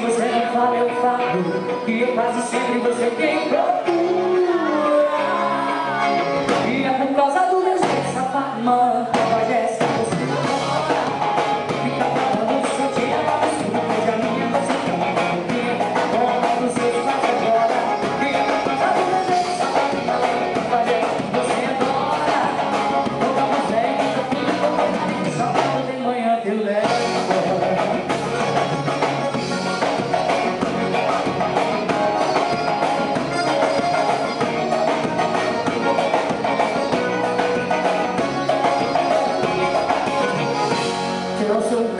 Você não fala, eu falo. Que eu quase sempre você quem procura não o